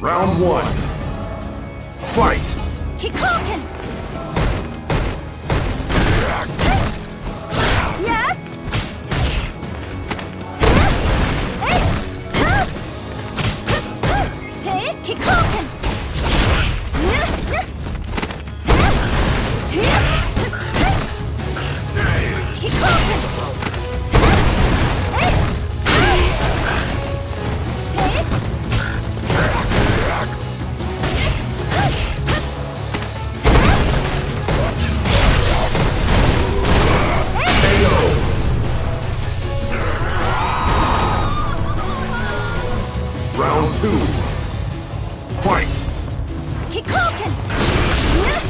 Round one. Fight! Kikloken! Yeah? Hey. Take Kikloken! Round two. Fight! Kikoken!